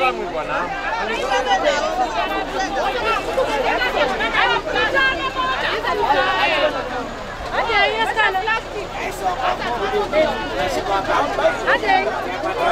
Hola, muy buena. Adiós.